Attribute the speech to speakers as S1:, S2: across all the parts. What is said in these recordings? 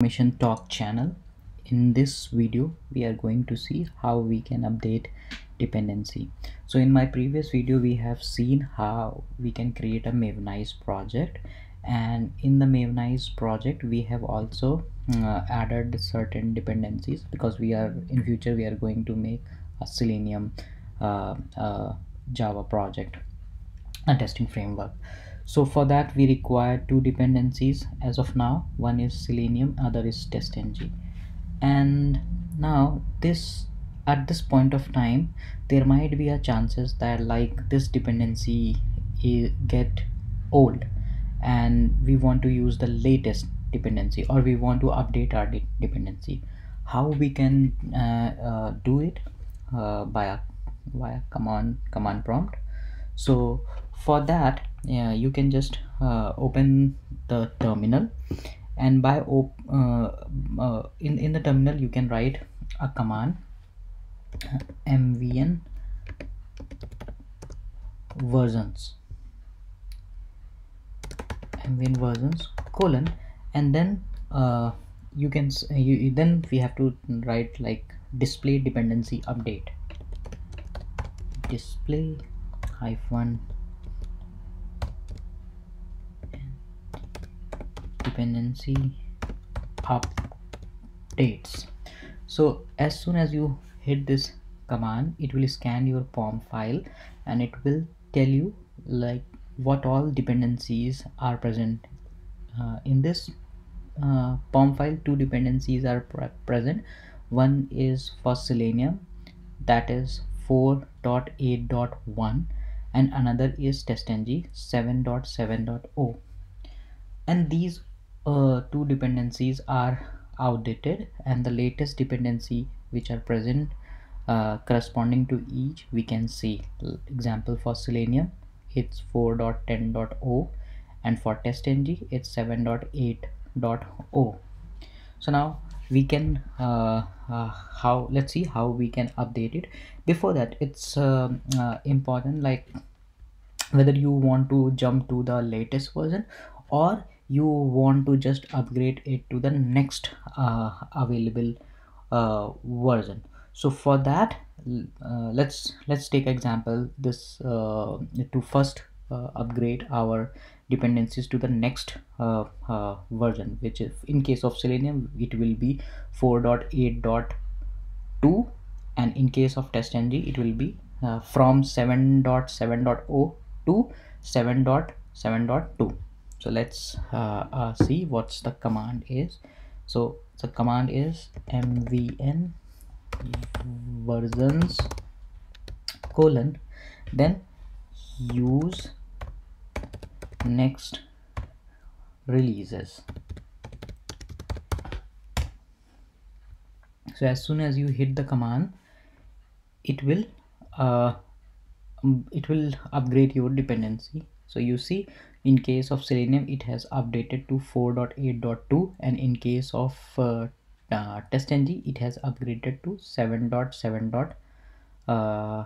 S1: Mission Talk channel. In this video, we are going to see how we can update dependency. So in my previous video, we have seen how we can create a Mavenize project and in the Mavenize project, we have also uh, added certain dependencies because we are in future, we are going to make a Selenium uh, uh, Java project, a testing framework so for that we require two dependencies as of now. One is selenium other is testng and now this at this point of time there might be a chances that like this dependency get old and we want to use the latest dependency or we want to update our de dependency. How we can uh, uh, do it? Uh, by a via command command prompt. So for that yeah, you can just uh, open the terminal and by op uh, uh, in in the terminal you can write a command mvn versions. mvn versions colon and then uh, you can you then we have to write like display dependency update. Display hyphen dependency updates so as soon as you hit this command it will scan your pom file and it will tell you like what all dependencies are present uh, in this uh, pom file. Two dependencies are pre present. One is for selenium that is 4.8.1 and another is testng 7.7.0 and these uh, two dependencies are outdated and the latest dependency which are present uh, corresponding to each we can see. Example for selenium it's 4.10.0 and for testng it's 7.8.0 so now we can uh, uh, how let's see how we can update it. Before that it's um, uh, important like whether you want to jump to the latest version or you want to just upgrade it to the next uh, available uh, version. So for that uh, let's let's take example this uh, to first uh, upgrade our dependencies to the next uh, version which is in case of selenium it will be 4.8.2 and in case of testng it will be from 7.7.0 to 7.7.2 so let's uh, uh, see what's the command is. So the command is mvn versions colon then use next releases. So as soon as you hit the command it will uh, it will upgrade your dependency so you see in case of selenium it has updated to 4.8.2 and in case of uh, uh, testng it has upgraded to 7.7.1 uh,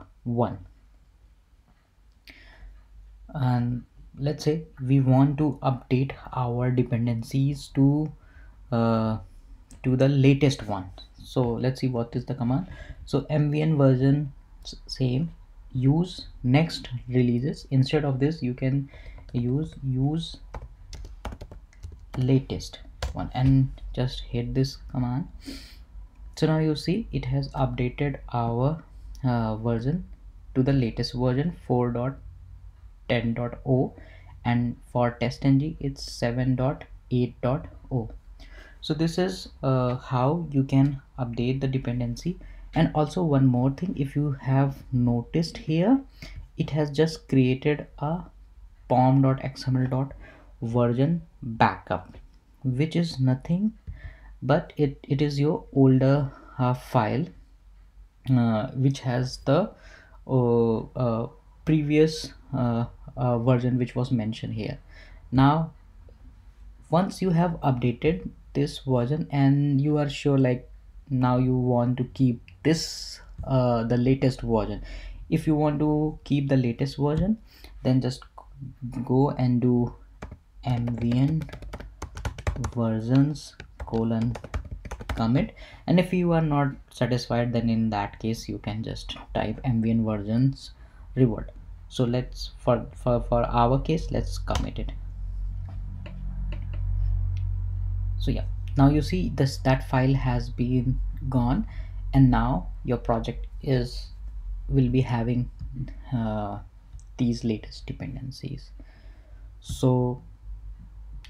S1: and let's say we want to update our dependencies to uh, to the latest one. So let's see what is the command. So mvn version same use next releases. Instead of this you can use use latest one and just hit this command. So now you see it has updated our uh, version to the latest version 4.10.0 and for testng it's 7.8.0 so this is uh, how you can update the dependency and also one more thing if you have noticed here it has just created a pom.xml version backup which is nothing but it it is your older uh, file uh, which has the uh, uh previous uh, uh, version which was mentioned here. Now once you have updated this version and you are sure like now you want to keep this uh, the latest version. If you want to keep the latest version then just go and do mvn versions colon commit. And if you are not satisfied then in that case you can just type mvn versions revert. So let's for for for our case let's commit it. So yeah. Now you see this that file has been gone and now your project is will be having uh, these latest dependencies. So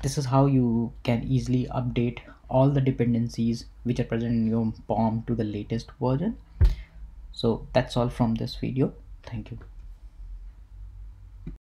S1: this is how you can easily update all the dependencies which are present in your POM to the latest version. So that's all from this video. Thank you